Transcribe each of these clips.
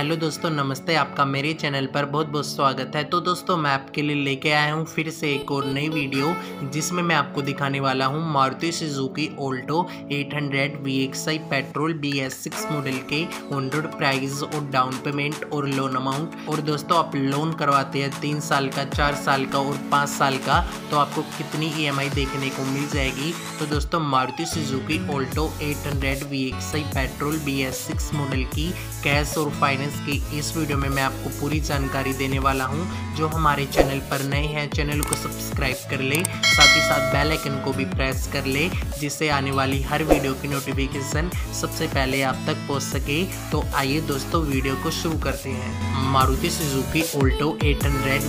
Hello दोस्तों, नमस्ते आपका मेरे चैनल पर बहुत बहुत स्वागत है। तो दोस्तों, मैं आपके लिए लेके आया हूँ फिर से एक और नई वीडियो, जिसमें मैं आपको दिखाने वाला हूँ Maruti Suzuki Alto 800 VXI petrol BS6 model के ऑन रोड प्राइस और डाउन पेमेंट और लोन अमाउंट और दोस्तों, आप लोन करवाते हैं तीन साल का, चार साल का और पाँच साल का तो आपको कितनी ईएमआई देखने को मिल जाएगी। तो दोस्तों, Maruti Suzuki Alto eight hundred petrol B model की कैश और फाइनेंस की इस वीडियो में मैं आपको पूरी जानकारी देने वाला हूँ। जो हमारे चैनल पर नए हैं, चैनल को सब्सक्राइब कर ले, साथ ही साथ बेल आइकन को भी प्रेस कर ले, जिससे आने वाली हर वीडियो की नोटिफिकेशन सबसे पहले आप तक पहुँच सके। तो आइए दोस्तों, वीडियो को शुरू करते हैं। Maruti Suzuki Alto 800 hundred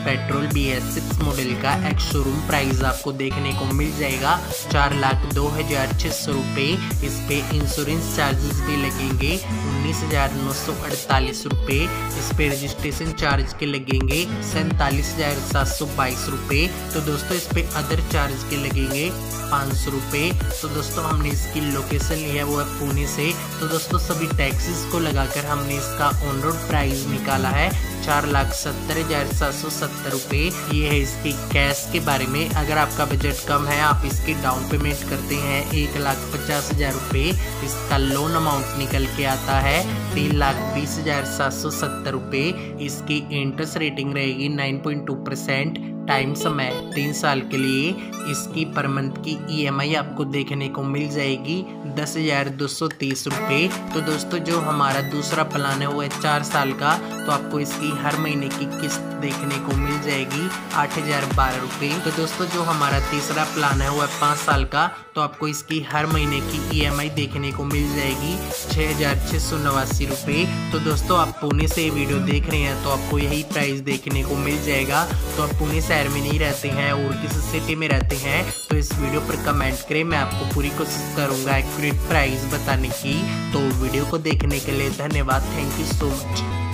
petrol B S model का एक शोरूम प्राइस आपको देखने को मिल जाएगा। चार लाख दो हज़ार छह सौ रुपये इस पे इंश्योरेंस चार्जेस भी लगेंगे। उन्नीस हज़ार नौ सौ अड़तालीस रुपये इस पे रजिस्ट्रेशन चार्ज के लगेंगे सैंतालीस हज़ार सात सौ बाईस रुपये तो दोस्तों, इस पे अदर चार्ज के लगेंगे पाँच सौ रुपये तो दोस्तों, हमने इसकी लोकेशन ली है वो है पुणे से। तो दोस्तों, सभी टैक्सेस को लगाकर हमने इसका ऑन रोड प्राइस निकाला है। चार लाख सत्तर हज़ार सात सौ सत्तर रुपये ये है इसकी कैश के बारे में। अगर आपका बजट कम है, आप इसकी डाउन पेमेंट करते हैं, एक लाख पचास हज़ार रूपए। इसका लोन अमाउंट निकल के आता है, तीन लाख बीस हज़ार सात सौ सत्तर रूपए। इसकी इंटरेस्ट रेटिंग रहेगी nine point two percent time समय, तीन साल के लिए इसकी पर मंथ की ईएमआई आपको देखने को मिल जाएगी दस हज़ार दो सौ तीस रुपये तो दोस्तों, जो हमारा दूसरा प्लान है, वो है चार साल का तो आपको इसकी हर महीने की किस्त देखने को मिल जाएगी आठ हज़ार बारह रुपये तो दोस्तों, जो हमारा तीसरा प्लान है, वो है पाँच साल का तो आपको इसकी हर महीने की ईएमआई देखने को मिल जाएगी छः हज़ार छः सौ नवासी रुपये तो दोस्तों, आप पुणे से वीडियो देख रहे हैं तो आपको यही प्राइस देखने को मिल जाएगा। तो आप पुणे शहर में नहीं रहते हैं और किसी सिटी में रहते हैं तो इस वीडियो पर कमेंट करें। मैं आपको पूरी कोशिश करूँगा एक्यूरेट प्राइस बताने की। तो वीडियो को देखने के लिए धन्यवाद। Thank you so much